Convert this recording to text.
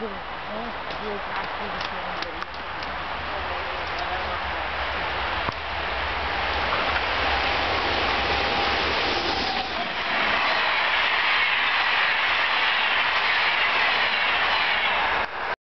Deus, né? Deus, aquilo que